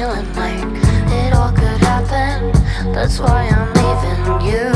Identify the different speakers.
Speaker 1: feeling like it all could happen. That's why I'm leaving you.